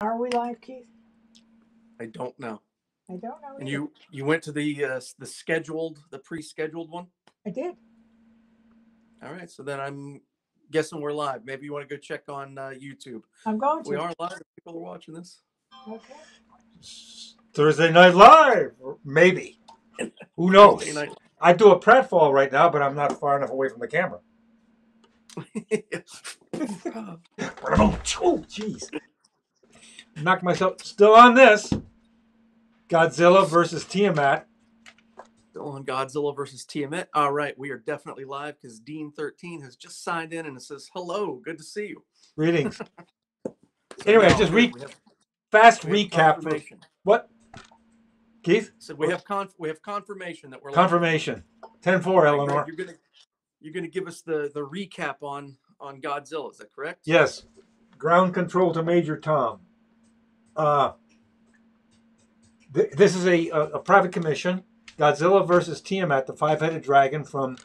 Are we live, Keith? I don't know. I don't know. And either. you you went to the uh, the scheduled the pre-scheduled one. I did. All right, so then I'm guessing we're live. Maybe you want to go check on uh, YouTube. I'm going to. We are live. People are watching this. Okay. Thursday Night Live, or maybe. Who knows? I do a pratfall right now, but I'm not far enough away from the camera. Oh, jeez. Knocked myself. Still on this. Godzilla versus Tiamat. Still on Godzilla versus Tiamat. All right, we are definitely live because Dean thirteen has just signed in and it says hello. Good to see you. Greetings. So Anyway, now just we- re- we have- Fast we recap. For, what? Keith? So we have conf- we have confirmation that we're. Confirmation. 10 4, All right, Greg, Eleanor. You're gonna you're gonna give us the the recap on on Godzilla. Is that correct? Yes. Ground control to Major Tom. Uh, th- this is a, a, a private commission. Godzilla versus Tiamat, the five-headed dragon from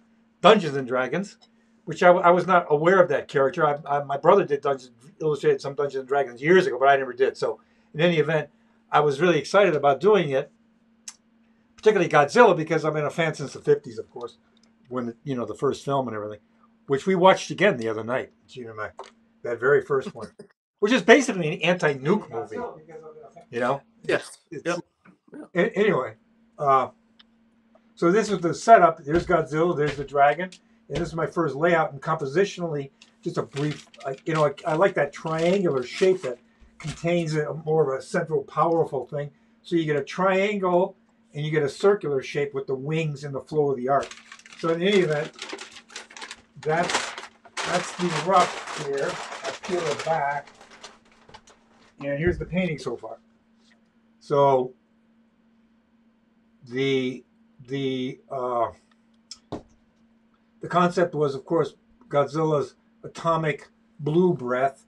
Dungeons and Dragons, which I was not aware of that character. I, I, my brother did Dungeons illustrated some Dungeons and Dragons years ago, but I never did. So, in any event, I was really excited about doing it, particularly Godzilla, because I've been a fan since the '50s, of course, when you know the first film and everything, which we watched again the other night, Gina and I that very first one, which is basically an anti-nuke movie. You know. Yes. Yep. A- anyway, uh, so this is the setup. There's Godzilla. There's the dragon, and this is my first layout. And compositionally, just a brief. I, you know, I, I like that triangular shape that contains a, more of a central, powerful thing. So you get a triangle, and you get a circular shape with the wings and the flow of the arc. So in any event, that's that's the rough here. I peel it back, and here's the painting so far. So the the uh, the concept was, of course, Godzilla's atomic blue breath,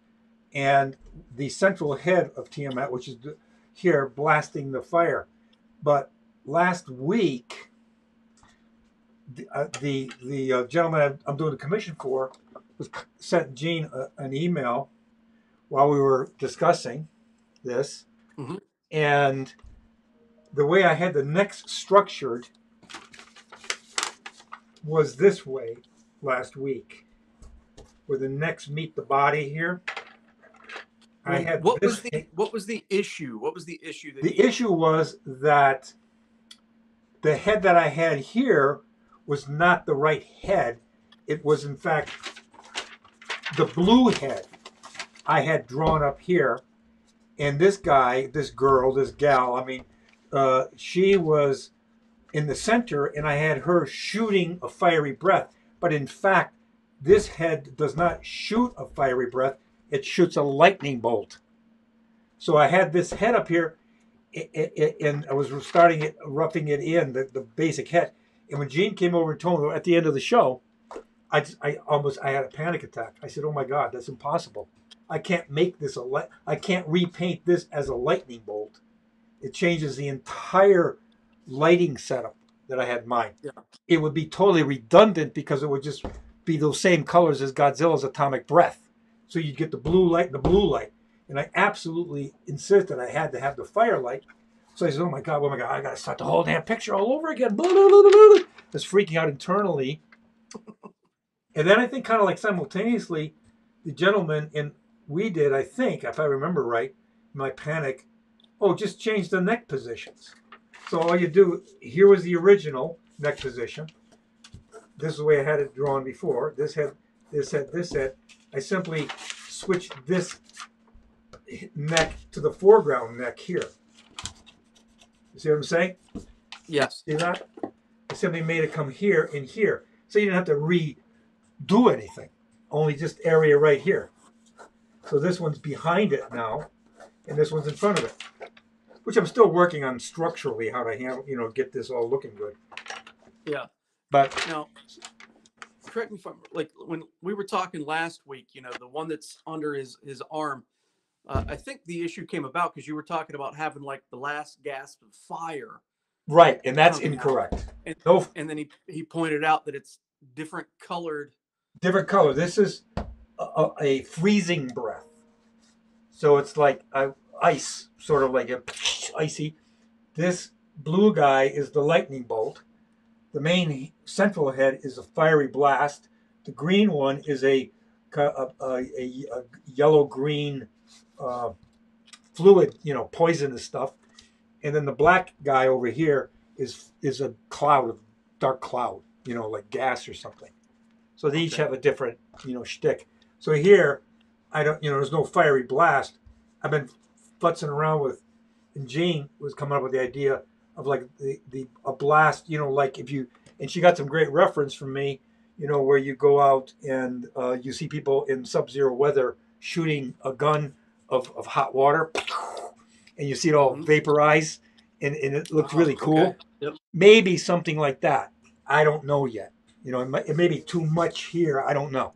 and the central head of Tiamat, which is here blasting the fire. But last week, the uh, the, the uh, gentleman I'm- doing the commission for was sent Jean a, an email while we were discussing this, Mhm. and the way I had the necks structured was this way last week, where the necks meet the body here. I had what this was the what was the issue? What was the issue that the you- issue was that the head that I had here was not the right head. It was, in fact, the blue head I had drawn up here. And this guy, this girl, this gal, I mean, uh, she was in the center, and I had her shooting a fiery breath. But in fact, this head does not shoot a fiery breath, it shoots a lightning bolt. So I had this head up here, and I was starting it, roughing it in, the, the basic head. And when Jean came over and told me at the end of the show, I, just, I almost I had a panic attack. I said, "Oh my God, that's impossible! I can't make this a light. I can't repaint this as a lightning bolt. It changes the entire lighting setup that I had in mind. Yeah. It would be totally redundant because it would just be those same colors as Godzilla's atomic breath. So you'd get the blue light, and the blue light, and I absolutely insisted I had to have the firelight. So I said, "Oh my God, oh my God, I got to start the whole damn picture all over again." Blah, blah, blah, blah, blah. I was freaking out internally. And then I think, kind of like simultaneously, the gentleman and we did, I think, if I remember right, my panic, oh, just change the neck positions. So all you do, here was the original neck position. This is the way I had it drawn before. This head, this head, this head. I simply switched this neck to the foreground neck here. You see what I'm saying? yes. See that? I simply made it come here and here. So you didn't have to redo anything. Only just area right here. So this one's behind it now, and this one's in front of it. Which I'm still working on structurally how to handle, you know, get this all looking good. Yeah. But Now, correct me if I'm like when we were talking last week. You know, the one that's under his his arm. Uh, I think the issue came about because you were talking about having like the last gasp of fire, right, and that's incorrect. and No and then he he pointed out that it's different colored. different color. This is a, a, a freezing breath. So it's like I ice, sort of like a icy. This blue guy is the lightning bolt. The main central head is a fiery blast. The green one is a a, a, a, a yellow green uh, fluid, you know, poisonous stuff. And then the black guy over here is is a cloud of dark cloud, you know, like gas or something. So they each have a different, you know, shtick. So here, I don't, you know, there's no fiery blast. I've been futzing around with, and Jean was coming up with the idea of like the, the a blast, you know, like if you, and she got some great reference from me, you know, where you go out and uh, you see people in sub-zero weather shooting a gun of, of hot water, and you see it all Mhm. vaporize, and, and it looks Ah, really cool okay. Yep. maybe something like that. I don't know yet. You know, it, might, it may be too much here. I don't know,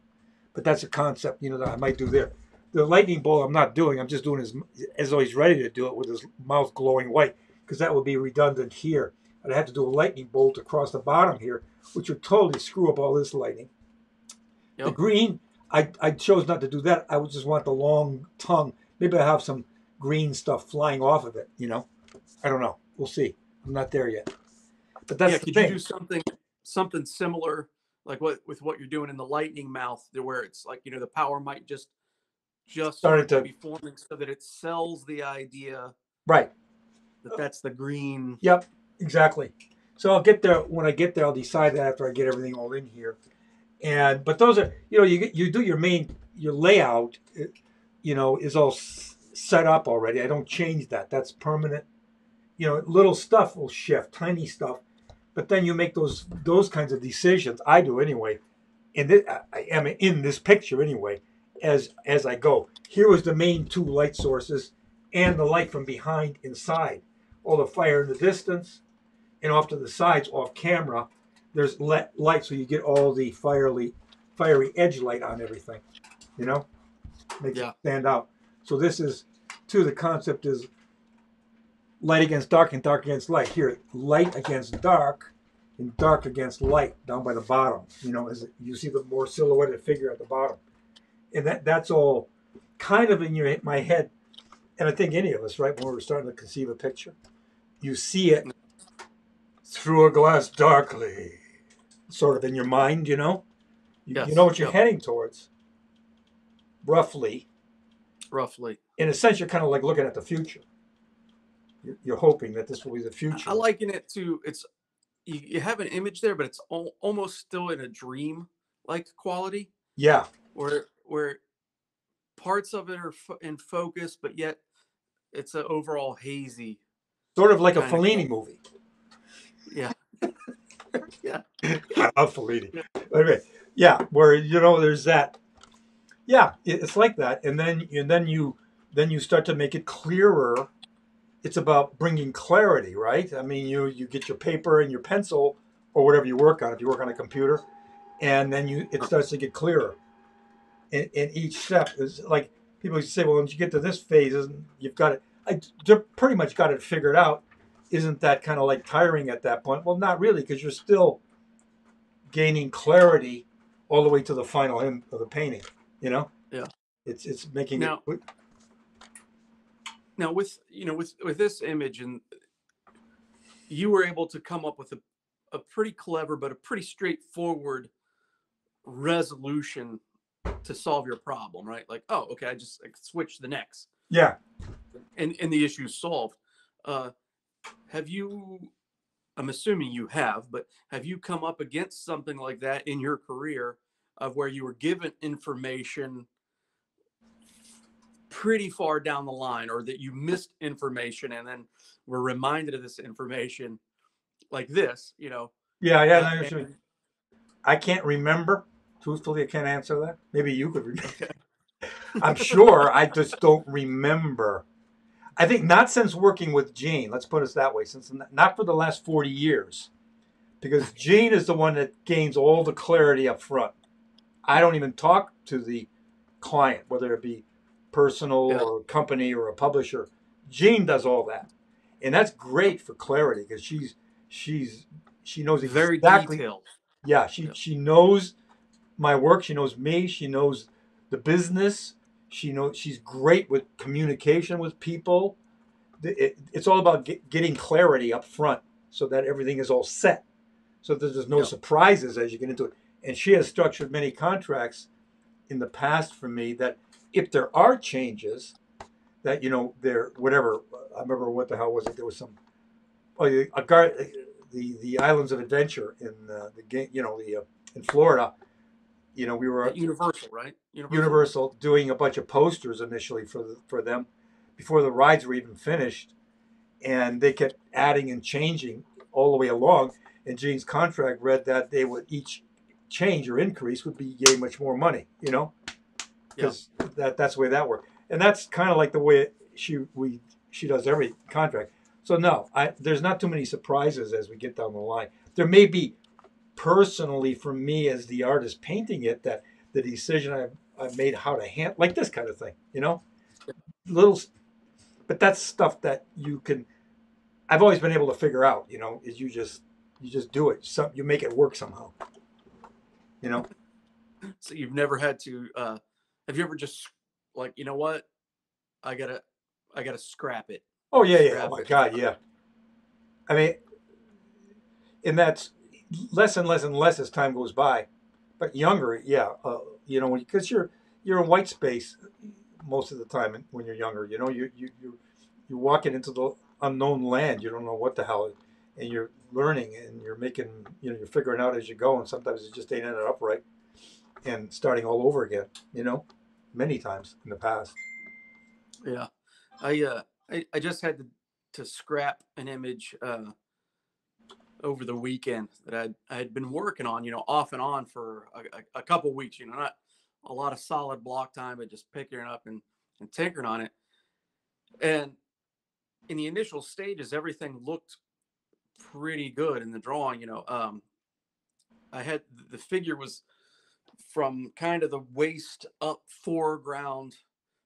but that's a concept. You know that I might do there. The lightning bolt I'm not doing. I'm just doing as as though he's ready to do it with his mouth glowing white because that would be redundant here. I'd have to do a lightning bolt across the bottom here, which would totally screw up all this lighting. The green, I, I chose not to do that. I would just want the long tongue. Maybe I have some green stuff flying off of it. You know, I don't know. We'll see. I'm not there yet. But that's yeah, the could thing. you do something something similar like what with what you're doing in the lightning mouth there where it's like you know the power might just just Started start to- be forming so that it sells the idea right. that that's the green Yep, exactly. So I'll get there when I get there. I'll decide that after I get everything all in here. And but those are you know you you do your main your layout, eh, you know, is all set up already. I don't change that. That's permanent. You know, little stuff will shift, tiny stuff, but then you make those those kinds of decisions. I do anyway. And this, I am in this picture anyway. As as I go, here was the main two light sources, and the light from behind inside. All the fire in the distance, and off to the sides, off camera, there's let light, so you get all the fiery, fiery edge light on everything. You know, makes Yeah. it stand out. So this is, too. The concept is light against dark and dark against light. Here, light against dark, and dark against light down by the bottom. You know, as you see the more silhouetted figure at the bottom, and that that's all kind of in your my head. And I think any of us, right, when we're starting to conceive a picture, you see it through a glass darkly, sort of in your mind, you know? You, you know what you're yep. heading towards, roughly. roughly In a sense, you're kind of like looking at the future. You're, hoping that this will be the future. i liken it to it's you, you have an image there but it's al- almost still in a dream like quality yeah, where where parts of it are fo- in focus but yet it's an overall hazy sort of like a Fellini movie. yeah yeah I love Fellini. Anyway, yeah, where you know there's that. Yeah, it's like that, and then and then you then you start to make it clearer. It's about bringing clarity, right? I mean, you you get your paper and your pencil or whatever you work on. If you work on a computer, and then you it starts to get clearer. And, and each step is like people say, well, once you get to this phase, isn't you've got it. I pretty much got it figured out. Isn't that kind of like tiring at that point? Well, not really, because you're still gaining clarity all the way to the final end of the painting. You know? Yeah. It's it's making Now- it. Now with you know with with this image and you were able to come up with a, a pretty clever but a pretty straightforward resolution to solve your problem right? Like oh okay i just like, switch the next. Yeah. and and the issue's solved. Uh have you i'm assuming you have but have you come up against something like that in your career of where you were given information pretty far down the line or that you missed information and then were reminded of this information like this you know Yeah. Yeah. I know what you mean. and- I can't remember. Truthfully, I can't answer that. Maybe you could remember. I'm sure. I just don't remember. I think not since working with Jean. Let's put it that way. Since not for the last 40 years, because Jean is the one that gains all the clarity up front. I don't even talk to the client, whether it be personal Yeah. or company or a publisher. Jean does all that, and that's great for clarity because she's she's she knows very exactly detailed yeah, she Yeah. she knows my work. She knows me. She knows the business. She knows she's great with communication with people. The- it- it's all about get, getting clarity up front so that everything is all set, so that there's no Yeah. surprises as you get into it. And she has structured many contracts in the past for me that if there are changes, that you know there whatever I remember what the hell was it? There was some oh a guard the the islands of adventure in uh, the game you know the uh, in Florida. You know we were At Universal, right? Universal doing a bunch of posters initially for the, for them before the rides were even finished, and they kept adding and changing all the way along. And Jean's contract read that they would each change or increase would be yay much more money, you know, because that that's the way that worked. And that's kind of like the way she we she does every contract. So no, I there's not too many surprises as we get down the line. There may be personally for me as the artist painting it that the decision I've, I've made how to handle like this kind of thing, you know, little, but that's stuff that you can. I've always been able to figure out, you know, is you just you just do it. Some you make it work somehow. You know, So you've never had to. uh Have you ever just like you know what? I gotta, I gotta scrap it. Oh yeah, yeah. Scrap Oh my it. God, yeah. I mean, and that's less and less and less as time goes by. But younger, yeah. Uh, you know, because you're you're in white space most of the time when you're younger. You know, you you you you're walking into the unknown land. You don't know what the hell, and you're learning and you're making. You know, you're figuring out as you go, and sometimes it just ain't ended up right, and starting all over again. You know, many times in the past. Yeah, I uh, I, I just had to to scrap an image uh over the weekend that I'd I had been working on, you know, off and on for a, a, a couple weeks. You know, not a lot of solid block time, but just picking it up and and tinkering on it. And in the initial stages, everything looked pretty good in the drawing. You know, um, I had the figure was from kind of the waist up foreground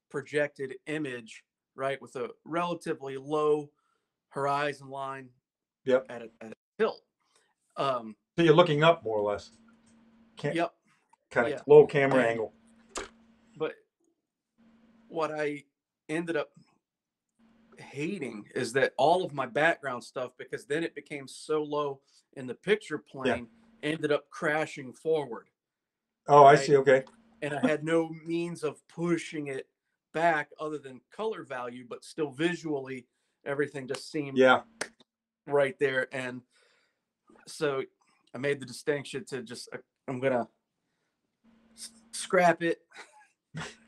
projected image, right, with a relatively low horizon line Yep. at a, at a tilt. Um, So you're looking up more or less. Can't, yep. kind of yeah. low camera And- angle. But what I ended up hating is that all of my background stuff, because then it became so low in the picture plane, ended up crashing forward. Oh, I see. Okay. and I had no means of pushing it back other than color value, but still visually everything just seemed Yeah. right there. And so I made the distinction to just uh, I'm gonna scrap it,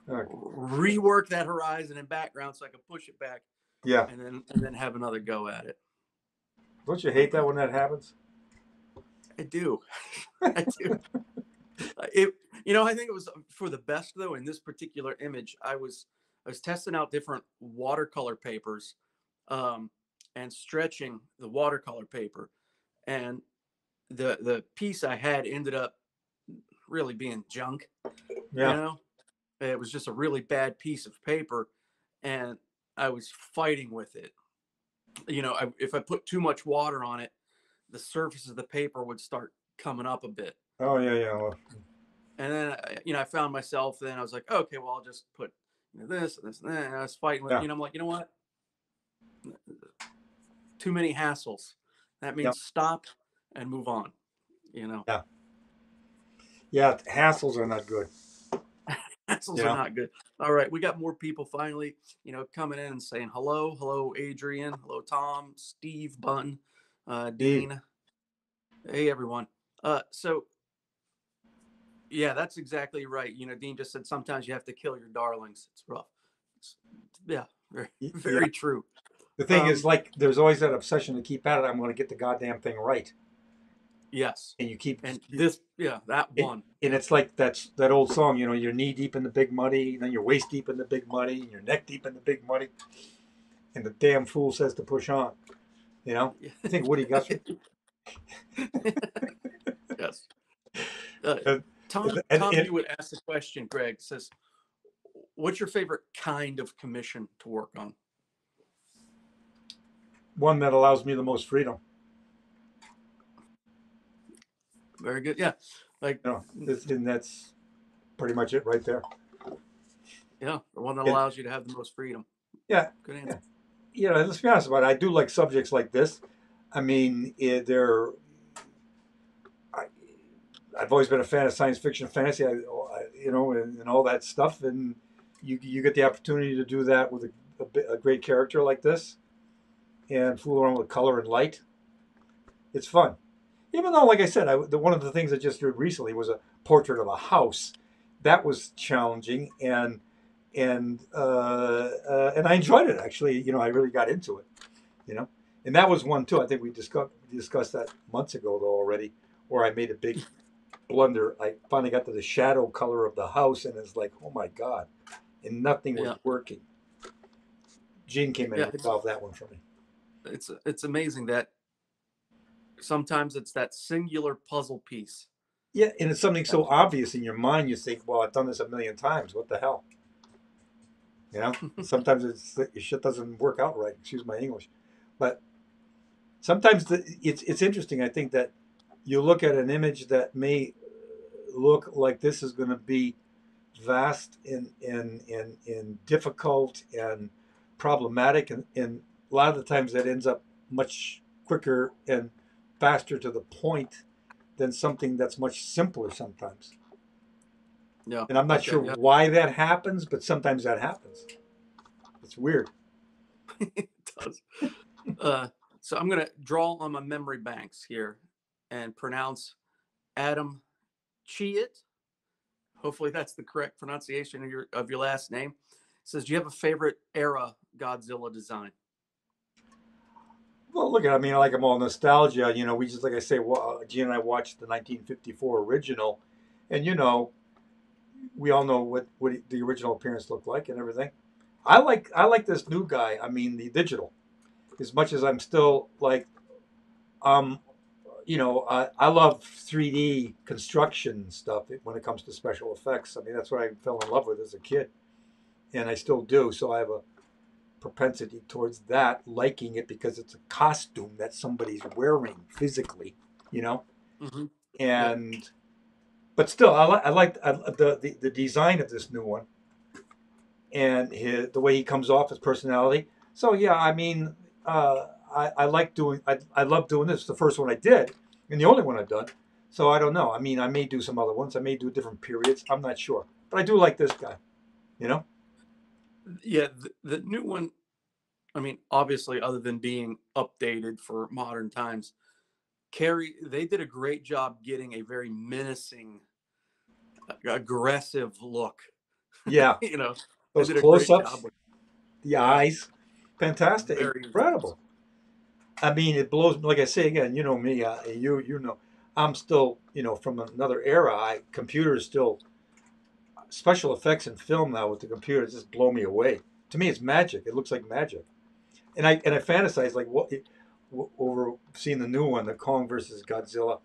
rework that horizon and background so I can push it back, Yeah. and then and then have another go at it. Don't you hate that when that happens? I do, I do. Uh, It you know I think it was for the best though in this particular image. I was I was testing out different watercolor papers, um, and stretching the watercolor paper, and the the piece I had ended up really being junk. Yeah. You know, it was just a really bad piece of paper, and I was fighting with it. You know, I, if I put too much water on it, the surface of the paper would start coming up a bit. Oh yeah, yeah. Well, And then, you know, I found myself. Then I was like, okay, well, I'll just put you know, this and this and that. And I was fighting with, Yeah. you know, I'm like, you know what? Too many hassles. That means stop and move on. You know, Yeah. yeah. Hassles are not good. hassles Yeah. are not good. All right, we got more people finally, you know, coming in and saying hello, hello, Adrian, hello, Tom, Steve, Bun, uh, Dean. Hey, everyone. Uh, so, yeah, that's exactly right. You know, Dean just said sometimes you have to kill your darlings. It's rough. It's, yeah, very, very yeah. true. The thing Um, is, like, there's always that obsession to keep at it. I'm going to get the goddamn thing right, Yes, and you keep. and this, yeah, that It- one. and it's like that's that old song. You know, you're knee deep in the big muddy, and then you're waist deep in the big muddy, and you're neck deep in the big muddy, and the damn fool says to push on. You know, I think Woody Guthrie. yes. Uh, Tom, and- Tom, and- you would ask the question. Greg says, "What's your favorite kind of commission to work on?" One that allows me the most freedom. Very good. Yeah, like You know, and that's pretty much it right there. Yeah, the one that It- allows you to have the most freedom. Yeah. Good answer. you know, let's be honest about it. I do like subjects like this. I mean, it, they're. I've always been a fan of science fiction, fantasy, I, I- you know, and, and all that stuff. And you you get the opportunity to do that with a, a, a great character like this, and fool around with color and light. It's fun, even though, like I said, I, the, one of the things I just did recently was a portrait of a house. That was challenging and and uh, uh, and I enjoyed it actually. You know, I really got into it. You know, and that was one too. I think we discussed discussed that months ago though already, where I made a big blunder. I finally got to the shadow color of the house, and it's like, oh my god, and nothing was Yeah. working. Jean came in Yeah, and solved that one for me. It's it's amazing that sometimes it's that singular puzzle piece. Yeah, and it's something so obvious in your mind. You think, well, I've done this a million times. What the hell? You know, sometimes it's shit doesn't work out right. Excuse my English, but sometimes the, it's it's interesting. I think that you look at an image that may look like this is going to be vast and and and, and difficult and problematic, and, and a lot of the times that ends up much quicker and faster to the point than something that's much simpler sometimes. Yeah. And I'm not Okay, sure yeah. why that happens, but sometimes that happens. It's weird. it does. Uh, so I'm gonna draw on my memory banks here and pronounce Adam Chiat. Hopefully that's the correct pronunciation of your of your last name. It says, do you have a favorite era Godzilla design? Well, look at I mean, I like them all nostalgia. You know, we just like I say, wa- Jean and I watched the 1954 original, and you know, we all know what what the original appearance looked like and everything. I like I like this new guy. I mean, the digital. As much as I'm still like, um, you know, I, I love 3D construction stuff when it comes to special effects. I mean, that's what I fell in love with as a kid, and I still do. So I have a propensity towards that, liking it because it's a costume that somebody's wearing physically, you know. Mm-hmm. And but still, I like I like I, the, the the design of this new one, and his, the way he comes off, his personality. So yeah, I mean, uh, I I like doing I I love doing this. It's the first one I did, and the only one I've done. So I don't know. I mean, I may do some other ones. I may do different periods. I'm not sure, but I do like this guy. You know. Yeah, the, the new one. I mean, obviously, other than being updated for modern times, Carrie they did a great job getting a very menacing, aggressive look. Yeah. You know, Those great close-ups, the eyes, fantastic, Very incredible. I mean, it blows. Like I say again, you know me. Uh, you you know, I'm still you know from another era. I computers still special effects in film now with the computers just blow me away. To me, it's magic. It looks like magic, and I and I fantasize like what over seeing the new one, the Kong versus Godzilla,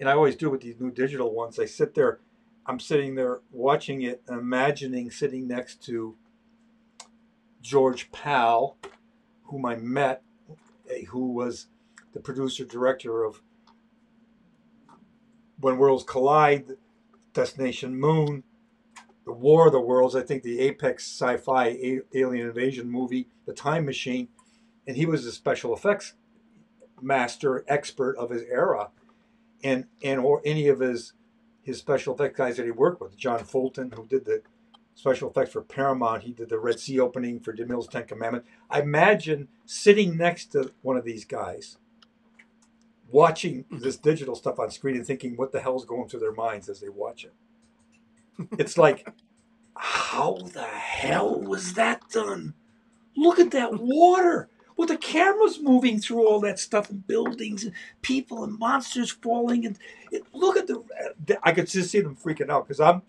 and I always do with these new digital ones. I sit there, I'm sitting there watching it, imagining sitting next to George Pal, whom I met, who was the producer director of When Worlds Collide, Destination Moon, The War of the Worlds, I think the apex sci fi alien invasion movie, The Time Machine. And he was a special effects master, expert of his era. And, and or any of his his special effects guys that he worked with, John Fulton, who did the special effects for Paramount. He did the Red Sea opening for DeMille's Ten Commandments. I imagine sitting next to one of these guys, watching mm-hmm. this digital stuff on screen and thinking, what the hell's going through their minds as they watch it? It's like, how the hell was that done? Look at that water. Well, the camera's moving through all that stuff and buildings and people and monsters falling and it, look at the. I could just see them freaking out because I'm,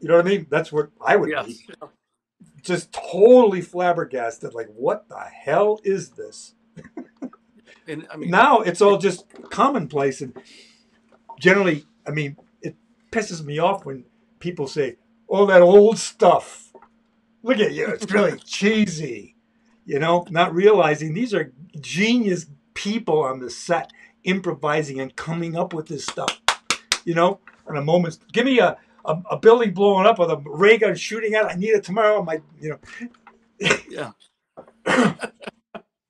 you know what I mean. That's what I would yes. be just totally flabbergasted. Like, what the hell is this? And I mean, Now it's all just commonplace, and generally, I mean, it pisses me off when people say, "Oh, that old stuff." Look at you; it's really cheesy. You know, not realizing these are genius people on the set improvising and coming up with this stuff. You know, on a moment's give me a a, a building blowing up with a ray gun shooting at it. I need it tomorrow. My, you know, Yeah.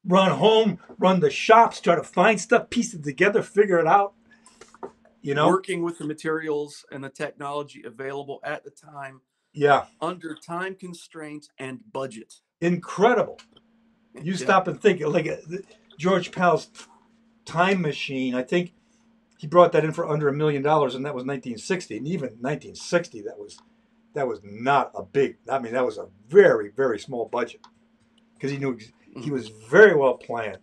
run home, run the shops, try to find stuff, piece it together, figure it out. You know, Working with the materials and the technology available at the time yeah, under time constraints and budget. incredible. You Yeah. stop and think like uh, George Pal's time machine. I think he brought that in for under a million dollars, and that was 1960. And even 1960, that was that was not a big. I mean, that was a very very small budget because he knew ex- he was very well planned.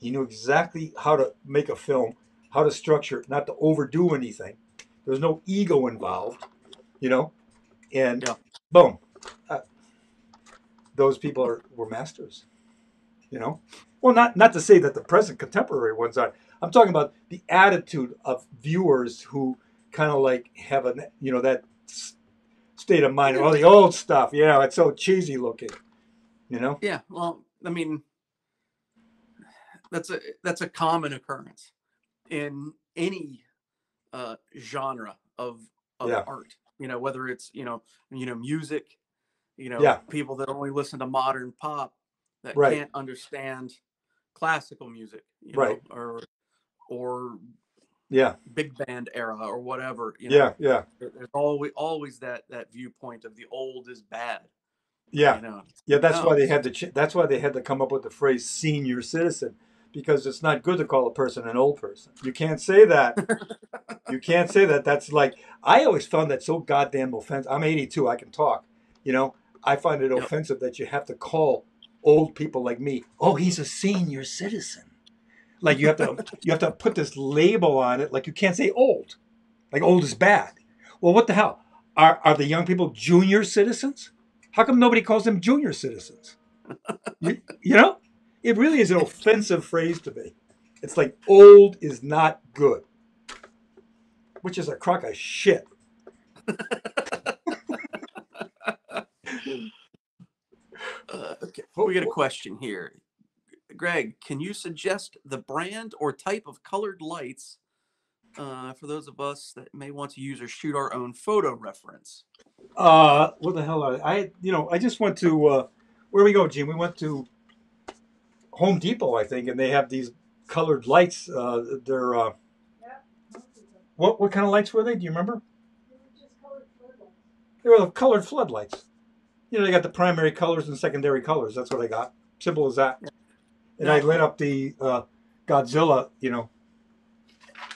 He knew exactly how to make a film, how to structure it, not to overdo anything. There was no ego involved, you know, and Yeah. boom, uh, those people are were masters, you know. Well, not not to say that the present contemporary ones are. I'm talking about the attitude of viewers who kind of like have a you know that state of mind. All the old stuff, yeah, it's so cheesy looking, you know. Yeah, well, I mean, that's a that's a common occurrence in any uh, genre of of Yeah. art. You know, whether it's you know you know music, you know, Yeah. people that only listen to modern pop that Right. can't understand classical music, you Right. know, or or Yeah, big band era or whatever. You know, yeah, yeah, there's always always that that viewpoint of the old is bad. yeah. You know, Yeah, that's No. why they had to. Ch- that's why they had to come up with the phrase "senior citizen," because it's not good to call a person an old person. You can't say that. you can't say that. That's like I always found that so goddamn offensive. I'm 82. I can talk. You know, I find it Yep. offensive that you have to call old people like me. Oh, he's a senior citizen. Like you have to. you have to put this label on it. Like you can't say old. Like old is bad. Well, what the hell? Are are the young people junior citizens? How come nobody calls them junior citizens? you, you know, it really is an offensive phrase to me. It's like old is not good, which is a crock of shit. Uh, okay, we got a question here. Greg, can you suggest the brand or type of colored lights uh, for those of us that may want to use or shoot our own photo reference? Uh, what the hell? Are? I you know I just went to uh, where we go, Jean. We went to Home Depot, I think, and they have these colored lights. Uh, they're uh, what what kind of lights were they? Do you remember? They were the colored floodlights. You know, they got the primary colors and secondary colors. That's what I got. Simple as that. And I lit up the uh, Godzilla, you know,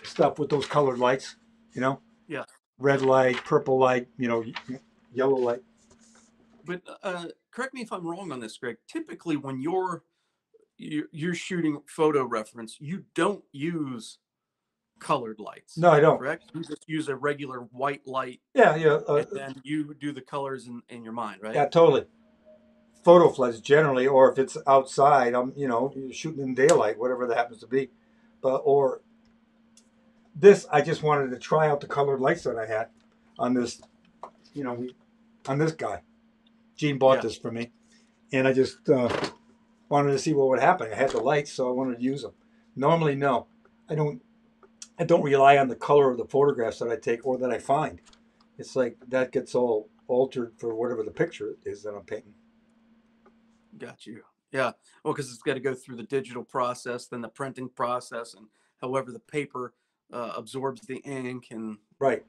stuff with those colored lights. You know. Yeah. Red light, purple light, you know, yellow light. But uh, correct me if I'm wrong on this, Greg. Typically, when you're you're, you're shooting photo reference, you don't use colored lights. No, I don't. correct. You just use a regular white light, Yeah, yeah, uh, and then you do the colors in, in your mind, right? yeah, totally. Photo floods generally, or if it's outside, I'm, you know, shooting in daylight, whatever that happens to be. But or this, I just wanted to try out the colored lights that I had on this, you know, on this guy. Jean bought Yeah. this for me, and I just uh, wanted to see what would happen. I had the lights, so I wanted to use them. Normally, no, I don't. I don't rely on the color of the photographs that I take or that I find. It's like that gets all altered for whatever the picture is that I'm painting. Got you. Yeah. Well, because it's got to go through the digital process, then the printing process, and however the paper uh, absorbs the ink and Right.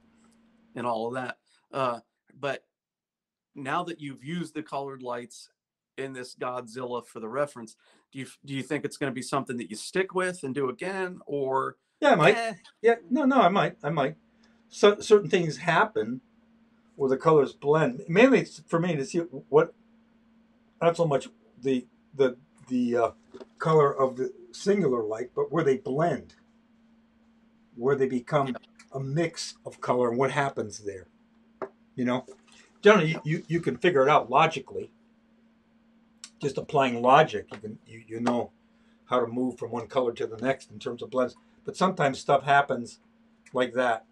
and all of that. Uh, but now that you've used the colored lights in this Godzilla for the reference, do you do you think it's going to be something that you stick with and do again, or Yeah, I might. eh, Yeah, no, no, I might. I might. So certain things happen where the colors blend. Mainly, it's for me to see what, not so much the the the uh, color of the singular light, but where they blend, where they become a mix of color, and what happens there. You know, generally you, you, you can figure it out logically. Just applying logic, you can you, you know how to move from one color to the next in terms of blends. But sometimes stuff happens like that,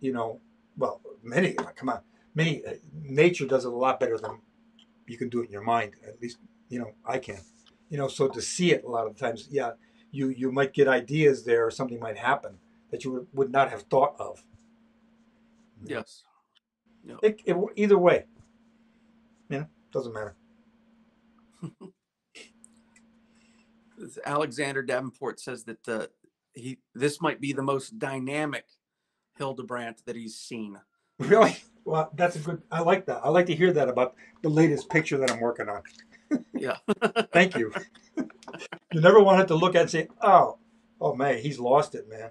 you know. Well, many come on, many uh, nature does it a lot better than you can do it in your mind. At least you know I can. You know, so to see it a lot of times, yeah, you you might get ideas there, or something might happen that you would, not have thought of. yes, Yep. It, it, either way, you know, doesn't matter. Alexander Davenport says that uh, he this might be the most dynamic Hildebrandt that he's seen. Really? Well, that's a good. I like that. I like to hear that about the latest picture that I'm working on. Yeah. Thank you. you never wanted to look at and say, "Oh, oh man, he's lost it, man."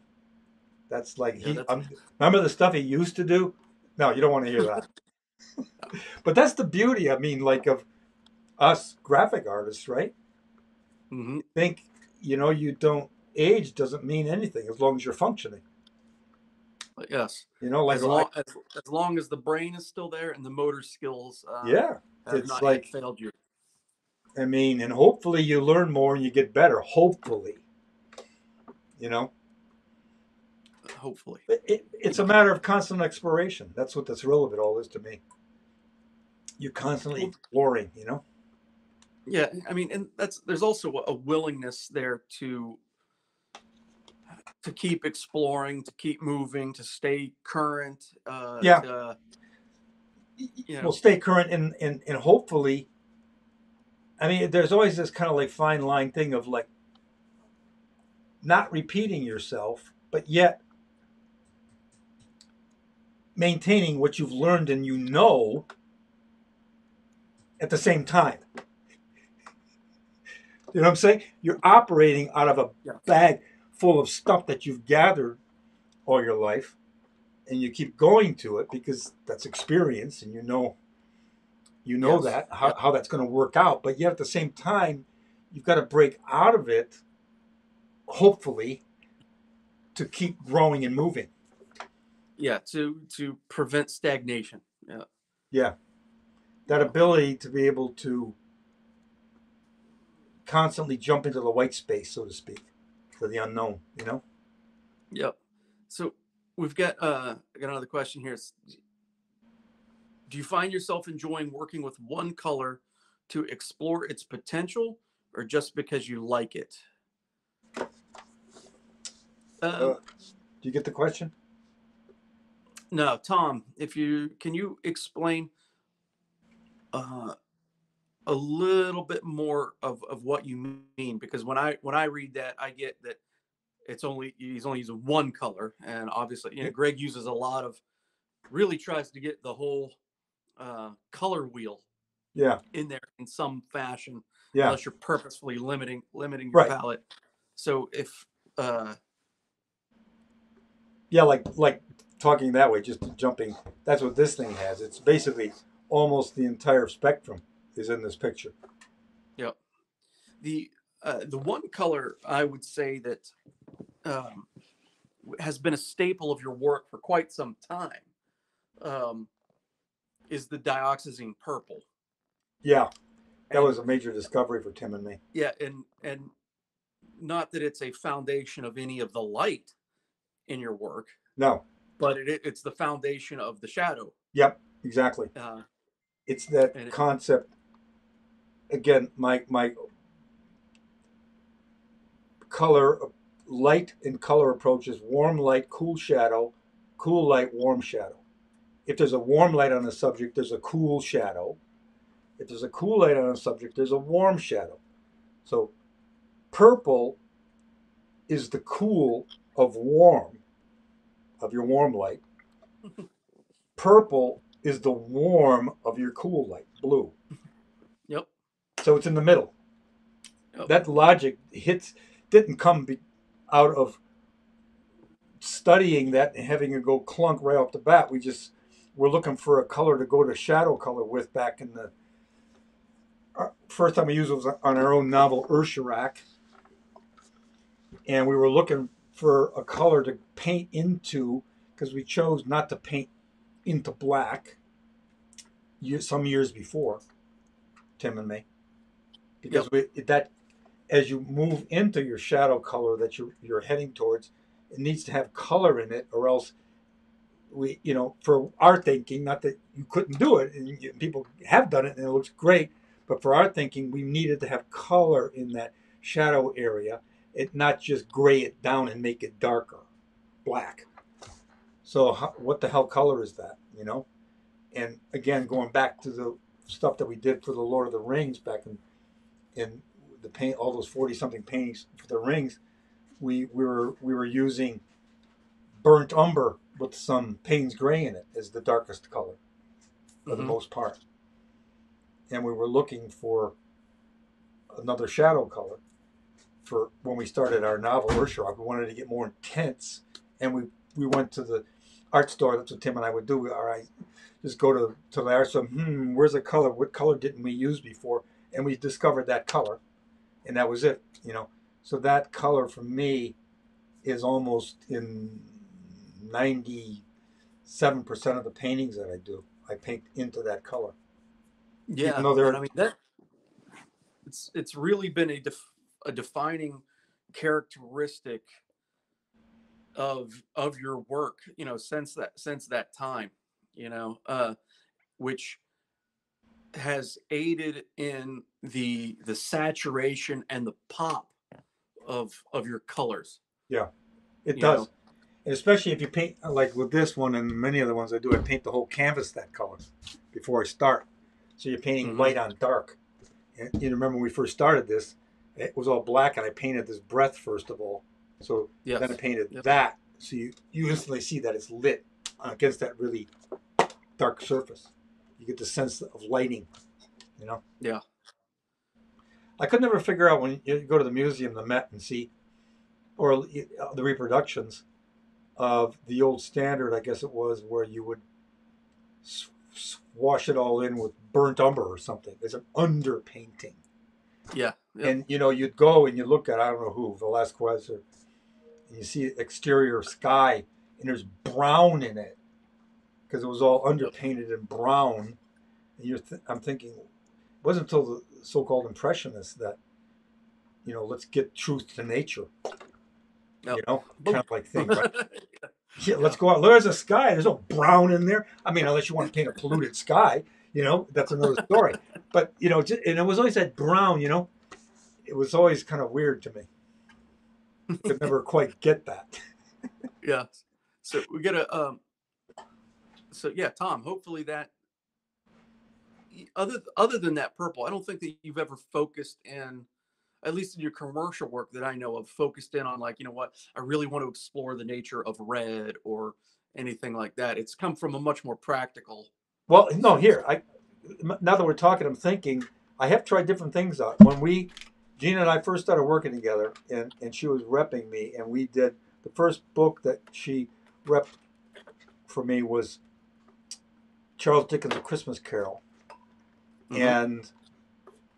That's like Yeah, he. that's- I'm, remember the stuff he used to do? No, you don't want to hear that. but that's the beauty. I mean, like of us graphic artists, right? hmm Think you know you don't age doesn't mean anything as long as you're functioning. Yes. You know, like as, long, as, as long as the brain is still there and the motor skills uh, yeah. have it's not like- failed you. I mean, and hopefully you learn more and you get better. Hopefully, you know. Hopefully. It, it, it's a matter of constant exploration. That's what the thrill of it all is to me. You're constantly exploring, you know. Yeah, I mean, and that's there's also a willingness there to to keep exploring, to keep moving, to stay current. Uh, Yeah. To, you know, We'll stay current and, and and hopefully. I mean, there's always this kind of like fine line thing of like not repeating yourself, but yet maintaining what you've learned and you know at the same time. You know what I'm saying? You're operating out of a bag full of stuff that you've gathered all your life and you keep going to it because that's experience and you know you know Yes. that how, how that's going to work out but yet at the same time you've got to break out of it hopefully to keep growing and moving yeah, to to prevent stagnation. Yeah. yeah that ability to be able to constantly jump into the white space so to speak for the unknown you know Yep. So we've got uh I got another question here. It's, Do you find yourself enjoying working with one color to explore its potential or just because you like it? Um, Uh, do you get the question? No, Tom, if you can you explain uh a little bit more of, of what you mean? Because when I when I read that I get that it's only he's only using one color and obviously you know Greg uses a lot of really tries to get the whole uh, color wheel yeah in there in some fashion yeah unless you're purposefully limiting limiting your Right. palette so if uh Yeah, like like talking that way, just jumping. That's what this thing has. It's basically almost the entire spectrum is in this picture. Yeah, the uh, the one color I would say that um, has been a staple of your work for quite some time um, is the dioxazine purple. Yeah, that And- was a major discovery for Tim and me. yeah, and and not that it's a foundation of any of the light in your work, No, but it, it- it's the foundation of the shadow. yep, exactly. Uh, It's that it- concept. Again, my my color, light and color approaches: warm light, cool shadow, cool light, warm shadow. If there's a warm light on a subject, there's a cool shadow. If there's a cool light on a subject, there's a warm shadow. So, purple is the cool of warm, of your warm light. Purple is the warm of your cool light, blue. yep. So it's in the middle. Yep. That logic hits didn't come be, out of studying that and having it go clunk right off the bat. We just were looking for a color to go to shadow color with back in the our, first time we used it was on our own novel Urshurak, and we were looking for a color to paint into because we chose not to paint into black some years before Tim and me. Because we, that as you move into your shadow color that you're, you're heading towards it needs to have color in it or else we you know for our thinking not that you couldn't do it and you, people have done it and it looks great but for our thinking we needed to have color in that shadow area it not just gray it down and make it darker black. So how, what the hell color is that you know? And again, going back to the stuff that we did for the Lord of the Rings back in in the paint, all those forty something paintings for the rings, we, we were we were using burnt umber with some Payne's gray in it as the darkest color for the Mhm. most part, and we were looking for another shadow color for when we started our novel Urshurak. We wanted to get more intense, and we we went to the art store. That's what Tim and I would do. We, all right, just go to to the art store. Hmm, where's the color? What color didn't we use before? And we discovered that color, and that was it. You know, so that color for me is almost in ninety seven percent of the paintings that I do. I paint into that color. Yeah, Even though I mean that it's it's really been a def, a defining characteristic of of your work, you know, since that since that time, you know, uh, which has aided in the the saturation and the pop of of your colors. Yeah it does. know. Especially if you paint like with this one and many of the ones I do, I paint the whole canvas that color before I start. So you're painting Mhm. light on dark. And you remember when we first started this, it was all black and I painted this breath first of all. So Yes. then I painted Yep. that. So you, you instantly see that it's lit against that really dark surface. You get the sense of lighting, you know? Yeah. I could never figure out when you go to the museum, the Met, and see, or the reproductions of the old standard, I guess it was, where you would wash it all in with burnt umber or something. It's an underpainting. Yeah. yeah. And you know, you'd go and you look at I don't know who Velasquez or and you see exterior sky and there's brown in it because it was all underpainted in brown. And you're th- I'm thinking it wasn't until the so-called impressionists that you know let's get truth to nature. Yep. You know, Boom. kind of like thing. But yeah, let's go out. There's a sky. There's no brown in there. I mean, unless you want to paint a polluted sky, you know, that's another story. but you know, ju- and it was always that brown. You know, it was always kind of weird to me. Could never quite get that. yeah so we gotta um so yeah tom hopefully that other other than that purple i don't think that you've ever focused in at least in your commercial work that i know of focused in on like you know what i really want to explore the nature of red or anything like that it's come from a much more practical Well, no, here I. Now that we're talking, I'm thinking I have tried different things out. When we, Gina and I first started working together, and and she was repping me, and we did the first book that she repped for me was Charles Dickens' A Christmas Carol. Mhm. and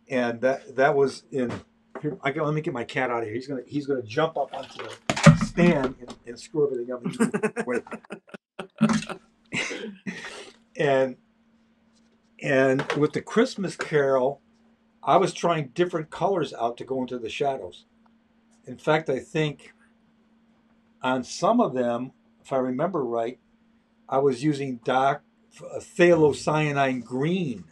and that that was in here I let me get my cat out of here. He's gonna he's gonna jump up onto the stand and, and screw everything up. And and with the Christmas Carol, I was trying different colors out to go into the shadows. In fact, I think on some of them, if I remember right, I was using dark uh, phthalocyanine green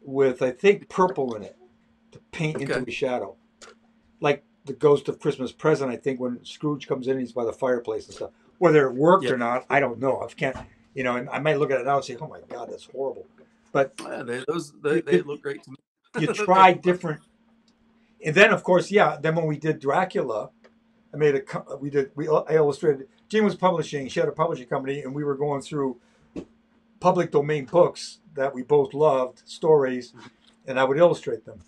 with I think purple in it paint into Okay. the shadow, like the Ghost of Christmas Present. I think when Scrooge comes in, and he's by the fireplace and stuff. Whether it worked Yeah. or not, I don't know. I can't, you know. And I might look at it now and say, "Oh my God, that's horrible." But Yeah, they, those they, they look great to me you try different, and then of course, yeah. Then when we did Dracula, I made a we did we I illustrated. Jean was publishing. She had a publishing company, and we were going through public domain books that we both loved, stories, mm-hmm. and I would illustrate them.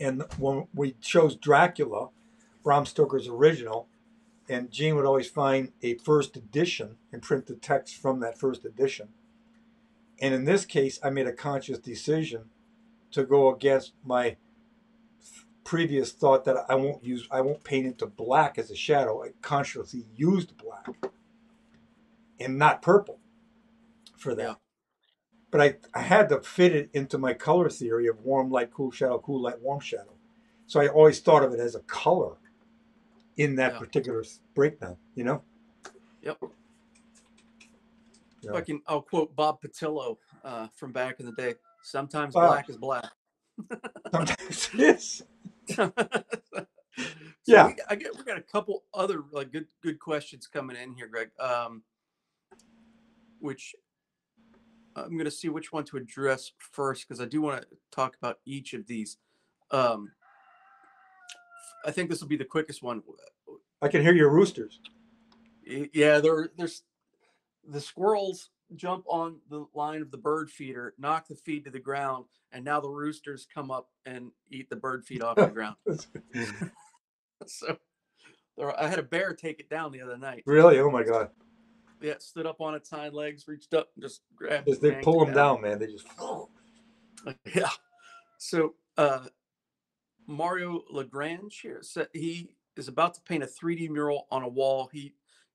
And when we chose Dracula, Bram Stoker's original, and Jean would always find a first edition and print the text from that first edition. And in this case, I made a conscious decision to go against my previous thought that I won't use, I won't paint into black as a shadow. I consciously used black and not purple for that. But I, I had to fit it into my color theory of warm light, cool shadow, cool light, warm shadow. So I always thought of it as a color in that Yeah. particular breakdown, you know? Yep. Yeah. I can I'll quote Bob Patillo uh, from back in the day. Sometimes Wow. black is black. Sometimes it is. So Yeah. we, I get we got a couple other like good good questions coming in here, Greg. Um, which I'm going to see which one to address first because I do want to talk about each of these. Um, I think this will be the quickest one. I can hear your roosters. Yeah, there, there's the squirrels jump on the line of the bird feeder, knock the feed to the ground, and now the roosters come up and eat the bird feed off the ground. So there, I had a bear take it down the other night. really? Oh my God! Yeah, it stood up on its hind legs, reached up, and just grabbed. Just it, they yanked pull them down, man. They just. Yeah. So uh, Mario Lagrange here said he is about to paint a 3D mural on a wall. He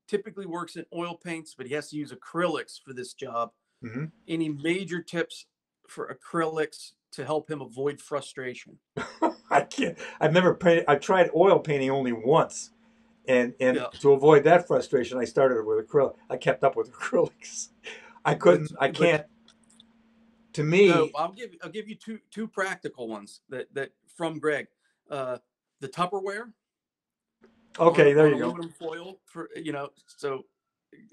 typically works in oil paints, but he has to use acrylics for this job. Mhm. Any major tips for acrylics to help him avoid frustration? I can't. I've never painted. I tried oil painting only once, and and Yeah. to avoid that frustration, I started with acrylic. I kept up with acrylics. I couldn't. I can't. To me, No, I'll give I'll give you two two practical ones that that from Greg. Uh, the Tupperware. okay, on- there you go. aluminum foil for you know. So,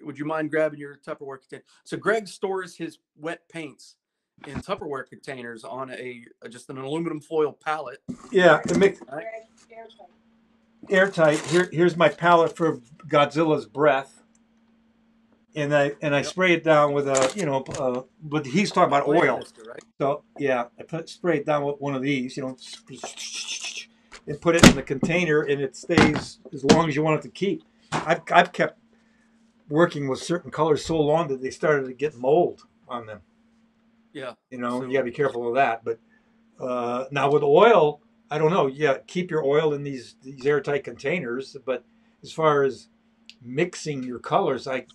would you mind grabbing your Tupperware container? So Greg stores his wet paints in Tupperware containers on a just an aluminum foil pallet. Yeah, it makes Right. Airtight. Here, here's my palette for Godzilla's breath, and I and I Yep. spray it down with a you know, uh, but he's talking about oil. mister, right? So yeah, I put spray it down with one of these, you know, and put it in the container, and it stays as long as you want it to keep. I've I've kept working with certain colors so long that they started to get mold on them. Yeah. You know, So- you gotta be careful of that. But uh, now with oil, I don't know. Yeah, keep your oil in these these airtight containers. But as far as mixing your colors, I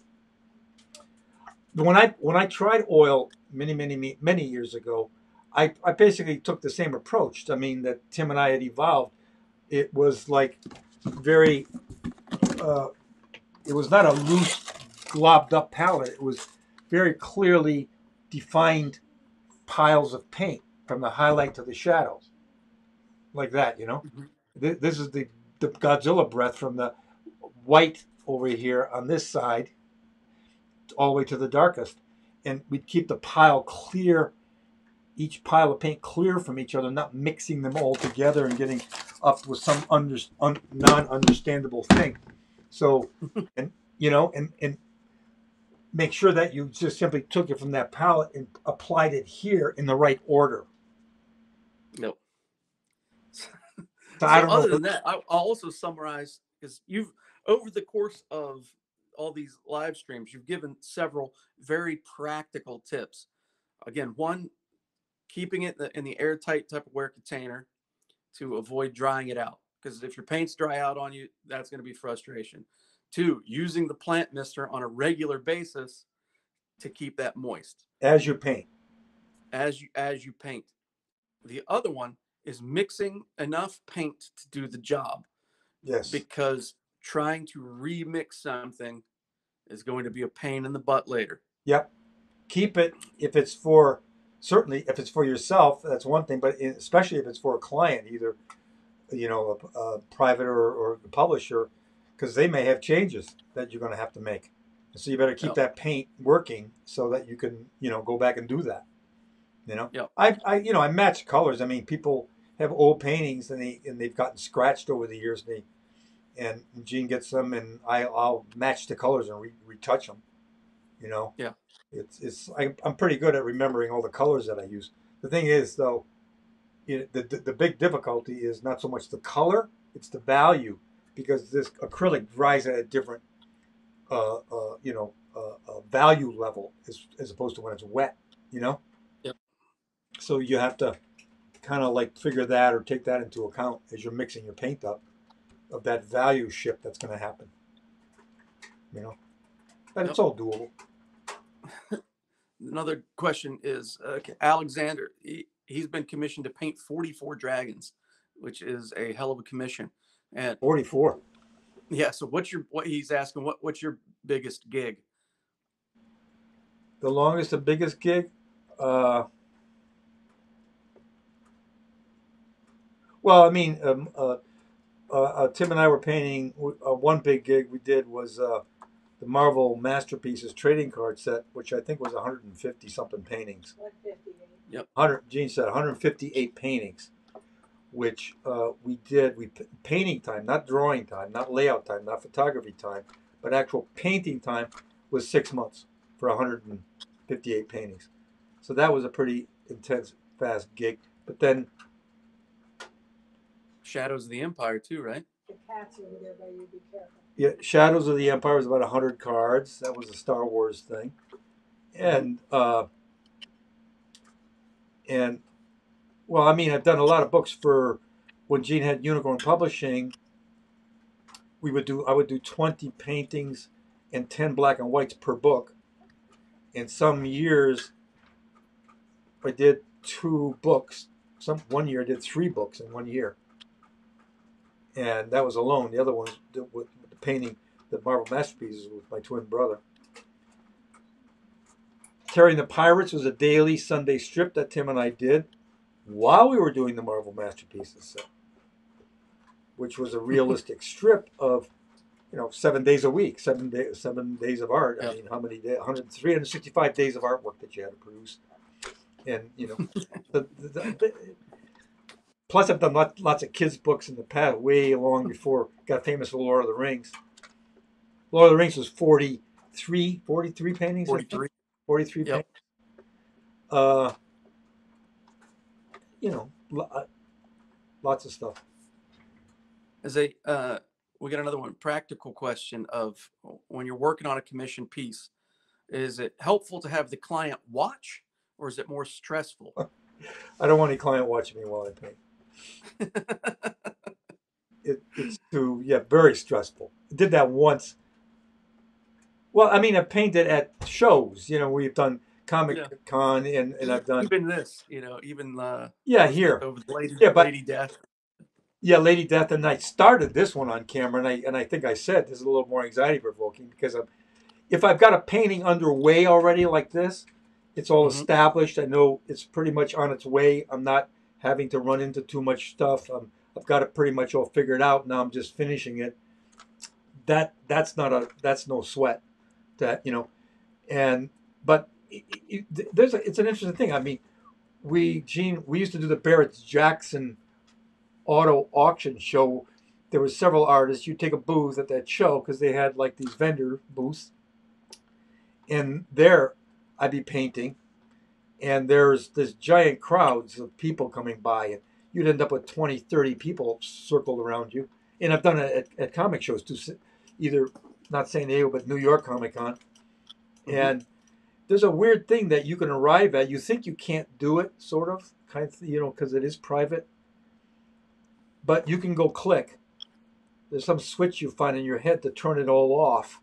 when I when I tried oil many many many years ago, I I basically took the same approach. I mean that Tim and I had evolved. It was like very. Uh, it was not a loose, globbed up palette. It was very clearly defined piles of paint from the highlight to the shadows, like that. You know, Mhm. Th- this is the the Godzilla breath from the white over here on this side, all the way to the darkest, and we'd keep the pile clear, each pile of paint clear from each other, not mixing them all together and getting up with some under, un, non-understandable thing. So, and you know, and and make sure that you just simply took it from that palette and applied it here in the right order. No. So So I don't other know. than that, I, I'll also summarize because you've over the course of all these live streams, you've given several very practical tips. Again, one, keeping it in the, in the airtight Tupperware container to avoid drying it out. Because if your paints dry out on you, that's going to be frustration. Two, using the plant mister on a regular basis to keep that moist as you paint. as you as you paint. The other one is mixing enough paint to do the job Yes. because trying to remix something is going to be a pain in the butt later. Yep. Keep it if it's for certainly if it's for yourself, that's one thing. But especially if it's for a client, either you know a, a private or, or a publisher, because they may have changes that you're going to have to make. So you better keep Yep. that paint working so that you can you know go back and do that. You know. Yep. I I you know I match colors. I mean people have old paintings and they and they've gotten scratched over the years. And they and Jean gets them and I I'll match the colors and re, retouch them. You know. Yeah. It's it's I, I'm pretty good at remembering all the colors that I use. The thing is though, it, the, the the big difficulty is not so much the color, it's the value because this acrylic dries at a different uh, uh, you know uh, uh, value level as as opposed to when it's wet. You know. Yep. So you have to kind of like figure that or take that into account as you're mixing your paint up of that value shift that's going to happen. You know, but it's all doable. Another question is uh, Alexander. He, he's been commissioned to paint 44 dragons, which is a hell of a commission. And Forty-four. yeah, so what's your what he's asking? What what's your biggest gig? The longest the biggest gig. Uh, well, I mean, um, uh, uh, uh, Tim and I were painting. Uh, one big gig we did was uh, the Marvel Masterpieces trading card set, which I think was 150 something paintings. One fifty-eight. 100 Jean said 158 paintings, which uh, we did. We painting time, not drawing time, not layout time, not photography time, but actual painting time was six months for 158 paintings. So that was a pretty intense, fast gig. But then, Shadows of the Empire too, right? The cats over there by you, be careful. yeah, Shadows of the Empire was about 100 cards. That was a Star Wars thing, and uh, and well, I mean, I've done a lot of books for when Jean had Unicorn Publishing. We would do I would do 20 paintings and 10 black and whites per book. In some years, I did two books. Some one year I did three books in one year, and that was alone. The other one was the painting the Marvel masterpieces with my twin brother. Terry and the Pirates was a daily Sunday strip that Tim and I did while we were doing the Marvel masterpieces set, which was a realistic strip of, you know, seven days a week, seven days, seven days of art. I mean, how many days? 100, 365 days of artwork that you had to produce, and you know, the, the, the, plus I've done lots, lots of kids books in the past, way long before got famous for Lord of the Rings. Lord of the Rings was 43, 43 paintings. I think? 43. 43 Yep. paintings. Uh, you know, uh, lots of stuff. As a, uh, we got another one. Practical question of when you're working on a commission piece, is it helpful to have the client watch, or is it more stressful? I don't want any client watching me while I paint. It, it's too, yeah, very stressful. I did that once. Well, I mean, I painted at shows. You know, we've done Comic Yeah. Con, and, and I've done, even this, you know, even uh, yeah, here. over the lady, Yeah, but- lady death. Yeah, Lady Death, and I started this one on camera, and I and I think I said this is a little more anxiety provoking because I'm, if I've got a painting underway already like this, it's all Mhm. established. I know it's pretty much on its way. I'm not having to run into too much stuff. i I've got it pretty much all figured out. Now I'm just finishing it. That that's not a that's no sweat. That you know, and but it, it, there's a, it's an interesting thing. I mean, we Jean we used to do the Barrett Jackson auto auction show. There were several artists. You'd take a booth at that show because they had like these vendor booths, and there I'd be painting, and there's this giant crowds of people coming by, and you'd end up with 20, 30 people circled around you. And I've done it at, at comic shows too, either not San Diego but New York Comic Con, Mhm. and there's a weird thing that you can arrive at. You think you can't do it, sort of, kind of, you know, because it is private but you can go click. There's some switch you find in your head to turn it all off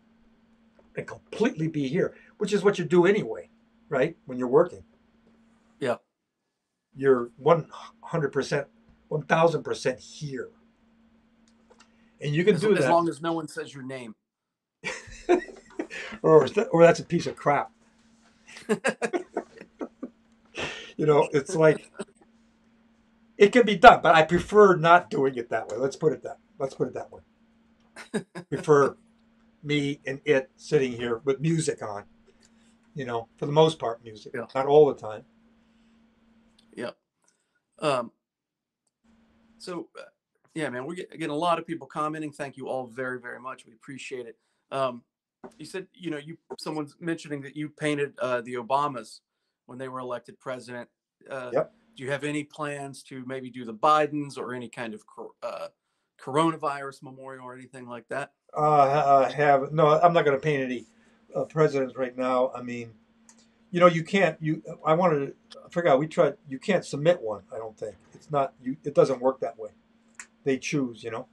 and completely be here, which is what you do anyway, right? When you're working. You're 100%, 1000% here. And you can As, do as that. long as no one says your name. or, that- or that's a piece of crap. you know, it's like it can be done, but I prefer not doing it that way. Let's put it that. Let's put it that way. prefer me and it sitting here with music on. You know, for the most part, music, Yeah. not all the time. Yep. Um, so, uh, yeah, man, we're get- getting a lot of people commenting. Thank you all very, very much. We appreciate it. Um, you said, you know, you someone's mentioning that you painted uh, the Obamas when they were elected president. Uh, Yep. Do you have any plans to maybe do the Bidens or any kind of uh, coronavirus memorial or anything like that? Uh, uh, have no. I'm not going to paint any uh, presidents right now. I mean, you know, you can't. You. I wanted to. I forgot. We tried. You can't submit one. I don't think it's not. You. It doesn't work that way. They choose. You know.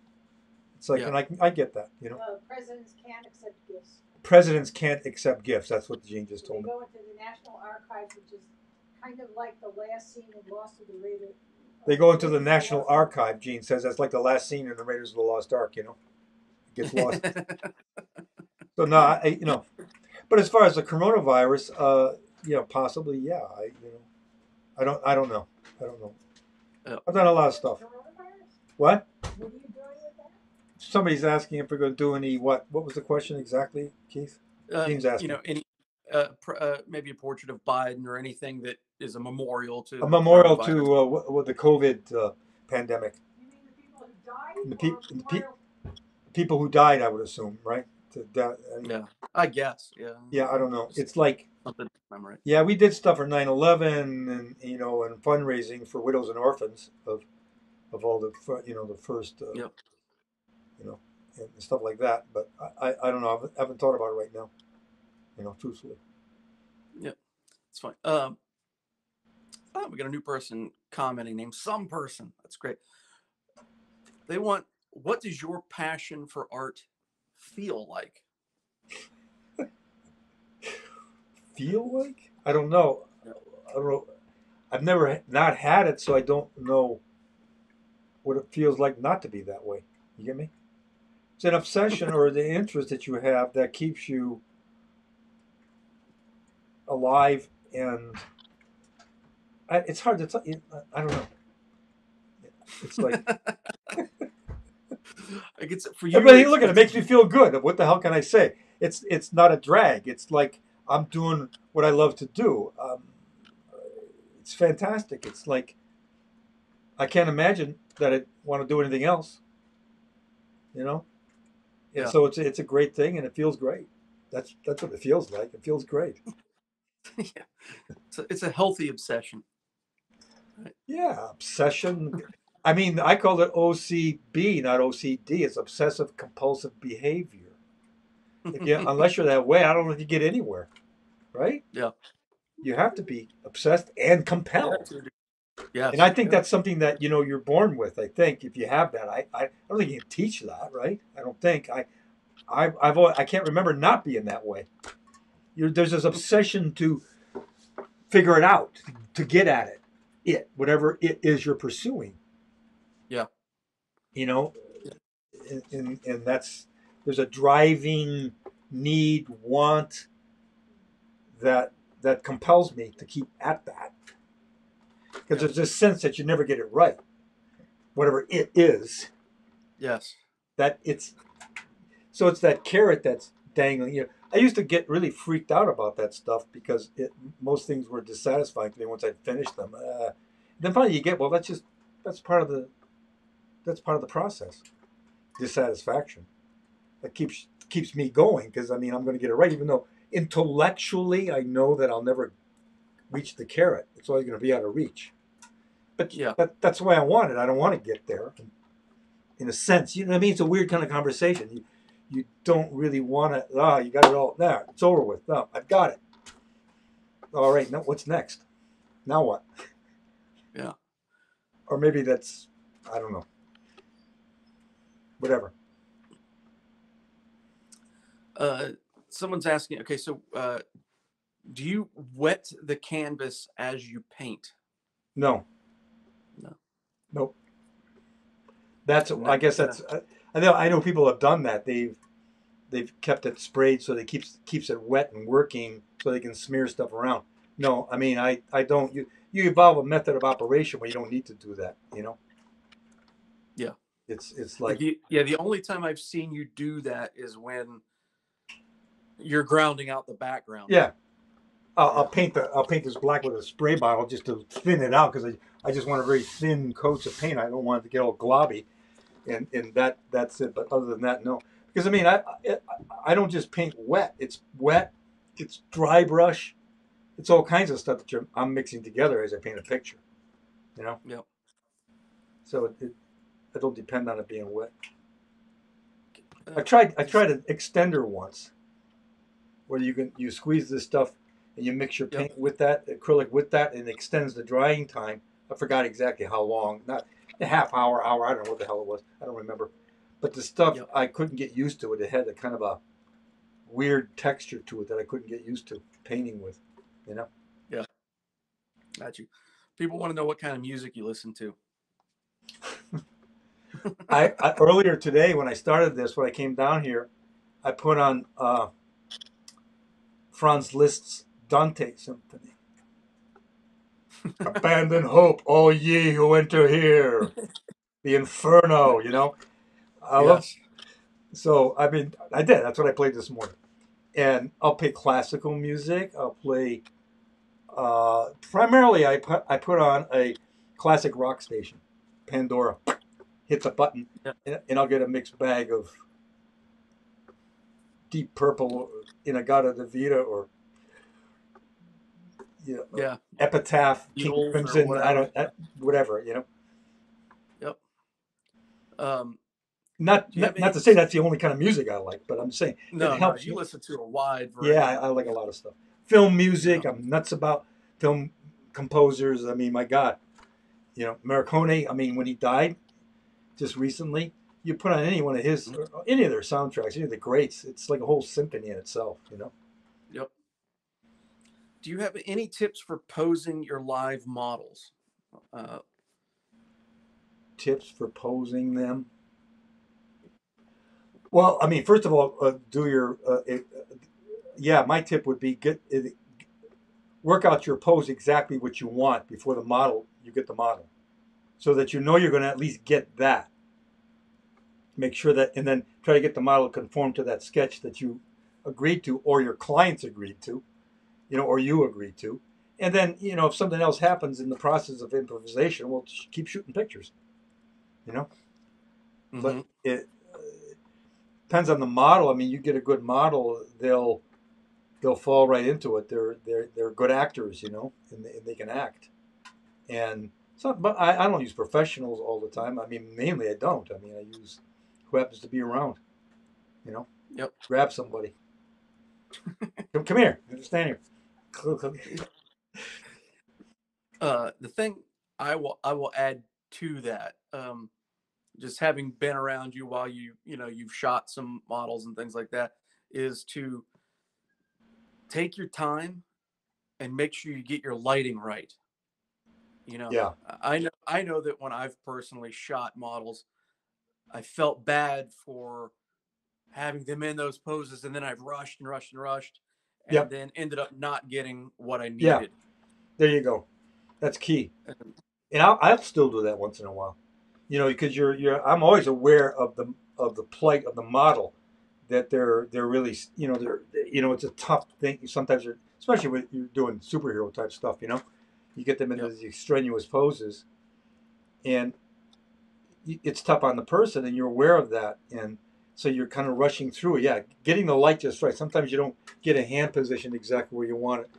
It's like, Yeah. and I, I get that. You know, Uh, presidents can't accept gifts. presidents can't accept gifts. That's what Jean just They told me. go into the National Archives, which is kind of like the last scene in Lost of the Raider. They go into the National Archive. Jean says that's like the last scene in the Raiders of the Lost Ark. You know, it gets lost. So no, I, you know, but as far as the coronavirus, uh, you know, possibly, yeah, I, you know, I don't, I don't know, I don't know. Yeah. I've done a lot of stuff. What? What are you doing with that? somebody's asking if we're going to do any what? What was the question exactly, Keith? Uh, James you know, any uh, pr- uh, maybe a portrait of Biden or anything that is a memorial to A memorial to uh, what, what the COVID uh, pandemic. You mean the people who died? The peop- or the peop- memorial- People who died, I would assume, right? To die, Yeah, I guess. Yeah. yeah, I don't know. It's like Something to commemorate. Yeah, we did stuff for 9/11 and you know and fundraising for widows and orphans of of all the you know the first uh, Yep. you know and stuff like that. But I, I, don't know. I haven't, thought about it right now. You know, truthfully. Yeah, it's fine. Um, oh, we got a new person commenting named some person. That's great. They want what does your passion for art feel like? Feel like I don't know. I don't know. I've never not had it, so I don't know what it feels like not to be that way. You get me? It's an obsession or the interest that you have that keeps you alive, and I, it's hard to tell. I don't know. It's like, I guess for you. but look at it. Makes me feel good. What the hell can I say? It's it's not a drag. It's like I'm doing what I love to do. Um, it's fantastic. It's like I can't imagine that I want to do anything else. You know, and Yeah. so it's it's a great thing, and it feels great. That's that's what it feels like. It feels great. yeah. It's a, it's a healthy obsession. Yeah, obsession. I mean, I call it OCB, not OCD. It's obsessive compulsive behavior. If you, unless you're that way, I don't know if you get anywhere, right? Yeah. You have to be obsessed and compelled. Yes. And I think yeah. that's something that you know you're born with. I think if you have that, I, I, I don't think you can teach that, right? I don't think I, I I've always, I can't remember not being that way. You're, there's this obsession to figure it out, to get at it, it whatever it is you're pursuing. Yeah. You know, and, and and that's there's a driving need, want that that compels me to keep at that. Because there's this sense that you never get it right. Whatever it is Yes. that it's so it's that carrot that's dangling you know. I used to get really freaked out about that stuff because it most things were dissatisfying to me once i'd finished them. Uh, then finally you get well that's just that's part of the that's part of the process. Dissatisfaction. That keeps keeps me going because i mean i'm going to get it right even though intellectually i know that i'll never reach the carrot. It's always going to be out of reach. But Yeah. but that's the way i want it. I don't want to get there. In a sense you know what i mean? It's a weird kind of conversation. You you don't really want to ah you got it all there it's over with. No i've got it. All right now what's next? Now what? Yeah. or maybe that's i don't know whatever Uh, someone's asking. Okay, so uh, do you wet the canvas as you paint? No. No. Nope. That's. No, I guess that's. I I know. I know people have done that. They've they've kept it sprayed so they keeps keeps it wet and working so they can smear stuff around. No, I mean I I don't. You you evolve a method of operation where you don't need to do that. You know. It's it's like yeah, the only time I've seen you do that is when you're grounding out the background. yeah. I'll, I'll paint the I'll paint this black with a spray bottle just to thin it out because I, I just want a very thin coats of paint. I don't want it to get all globby, and and that that's it. But other than that, no. Because I mean, I I, I don't just paint wet. It's wet. It's dry brush. It's all kinds of stuff that you're, I'm mixing together as I paint a picture. You know. Yep. So it, it I don't depend on it being wet. Uh, I tried I tried an extender once, where you can you squeeze this stuff and you mix your Yep. paint with that acrylic with that, and it extends the drying time. I forgot exactly how long, not a half hour, hour. I don't know what the hell it was. I don't remember. But the stuff Yep. I couldn't get used to it. It had a kind of a weird texture to it that I couldn't get used to painting with. You know. Yeah. Got you. People want to know what kind of music you listen to. I, I earlier today when I started this, when I came down here, I put on uh, Franz Liszt's Dante Symphony. Abandon hope, all ye who enter here. The Inferno, you know. I love Yes. So I mean, I did. That's what I played this morning, and I'll play classical music. I'll play. Uh, primarily, I put I put on a classic rock station, Pandora. Hit the button, Yeah. and, and I'll get a mixed bag of Deep Purple, In-A-Gadda-Da-Vida, or you know, Yeah. Epitaph, King Crimson. I don't, uh, whatever you know. Yep. Um, Not not, not to say that's the only kind of music I like, but I'm saying no, no, helps you you. listen to a wide variety. yeah, I, I like a lot of stuff. Film music, I'm nuts about film composers. I mean, my God, you know, Morricone. I mean, when he died just recently, you put on any one of his, Mm-hmm. any of their soundtracks, any of the greats. It's like a whole symphony in itself. You know. Yep. Do you have any tips for posing your live models? Uh, tips for posing them? Well, I mean, first of all, uh, do your uh, it, uh, yeah. My tip would be get it, work out your pose exactly what you want before the model. You get the model, so that you know you're going to at least get that. Make sure that, and then try to get the model to conform to that sketch that you agreed to, or your clients agreed to, you know, or you agreed to. And then, you know, if something else happens in the process of improvisation, well, just keep shooting pictures. You know, but mhm. it uh, depends on the model. I mean, you get a good model, they'll they'll fall right into it. They're they're they're good actors, you know, and they, and they can act. And so, but I, I don't use professionals all the time. I mean, mainly I don't. I mean, I use who happens to be around. You know. Yep. Grab somebody. come, come here. Stand here. Uh, the thing I will I will add to that, um, just having been around you while you you know you've shot some models and things like that, is to take your time and make sure you get your lighting right. You know, Yeah. I know I know that when I've personally shot models, I felt bad for having them in those poses, and then I've rushed and rushed and rushed, and Yep. then ended up not getting what I needed. Yeah. There you go. That's key. And- I'll, I'll still do that once in a while, you know, because you're you're I'm always aware of the of the plight of the model, that they're they're really you know they're you know it's a tough thing sometimes they're, especially when you're doing superhero type stuff you know, you get them into Yep. these strenuous poses, and it's tough on the person and you're aware of that and so you're kind of rushing through it. Yeah, getting the light just right. Sometimes you don't get a hand position exactly where you want it.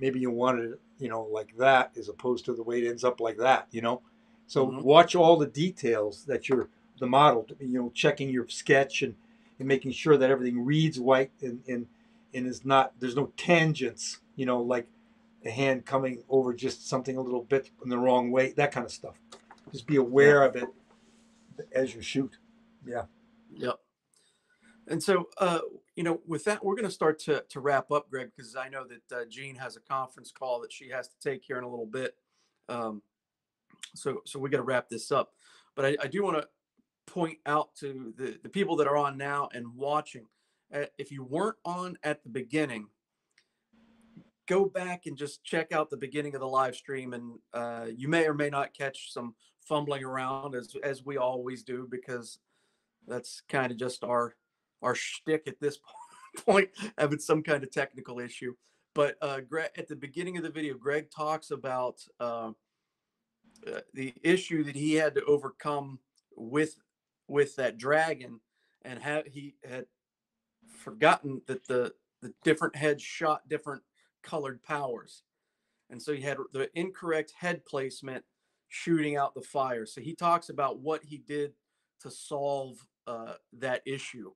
Maybe you want it, you know, like that as opposed to the way it ends up like that, you know. So Mhm. watch all the details that you're the model, you know, checking your sketch and, and making sure that everything reads white and, and and is not there's no tangents, you know, like a hand coming over just something a little bit in the wrong way, that kind of stuff. Just be aware of it as you shoot. Yeah. Yep. And so, uh, you know, with that, we're going to start to to wrap up, Greg, because I know that uh, Jean has a conference call that she has to take here in a little bit. Um, so, so we got to wrap this up. But I, I do want to point out to the the people that are on now and watching. Uh, if you weren't on at the beginning, go back and just check out the beginning of the live stream, and uh, you may or may not catch some fumbling around as as we always do because that's kind of just our our shtick at this point, having some kind of technical issue. But uh, Greg, at the beginning of the video, Greg talks about uh, uh, the issue that he had to overcome with with that dragon, and how he had forgotten that the the different heads shot different colored powers, and so he had the incorrect head placement shooting out the fire. So he talks about what he did to solve uh, that issue.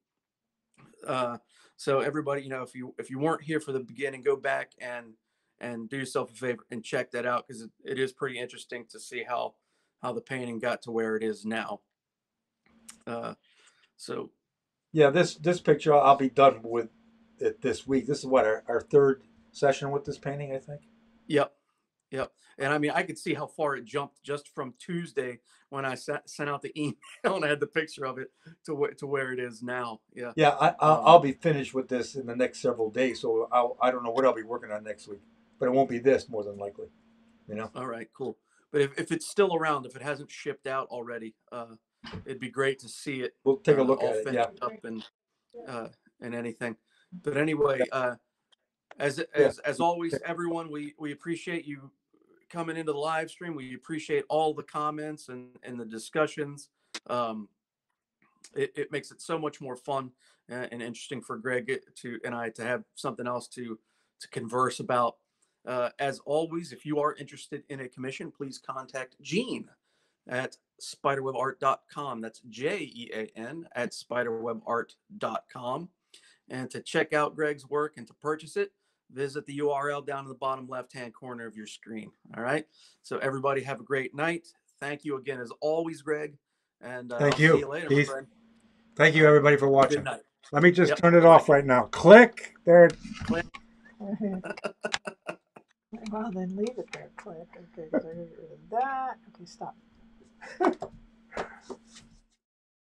Uh, so everybody, you know, if you if you weren't here for the beginning, go back and and do yourself a favor and check that out because it, it is pretty interesting to see how how the painting got to where it is now. Uh, so Yeah, this this picture I'll be done with it this week. This is what our, our third session with this painting, I think. Yep. Yep. And I mean, I could see how far it jumped just from Tuesday when I sent sent out the email and I had the picture of it to wh- to where it is now. Yeah. Yeah, I, I'll, Um, I'll be finished with this in the next several days. So I'll, I don't know what I'll be working on next week, but it won't be this more than likely. You know. All right. Cool. But if, if it's still around, if it hasn't shipped out already, uh, it'd be great to see it We'll take a uh, look all at it. Yeah. up and uh, and anything. But anyway, uh, as as as always, everyone, we we appreciate you coming into the live stream. We appreciate all the comments and and the discussions. Um, it, it makes it so much more fun and, and interesting for Greg to and I to have something else to to converse about. Uh, as always, if you are interested in a commission, please contact Jean at spiderwebart.com. That's J E A N at spiderwebart.com. And to check out Greg's work and to purchase it, visit the URL down in the bottom left hand corner of your screen. All right. So, everybody, have a great night. Thank you again, as always, Greg. And uh, Thank you. See you later, Peace. Thank you, everybody, for Good watching. night. Let me just Yep. turn it off right now. Click there. Well, then leave it there, click, okay, 'cause I got rid of that, okay, stop.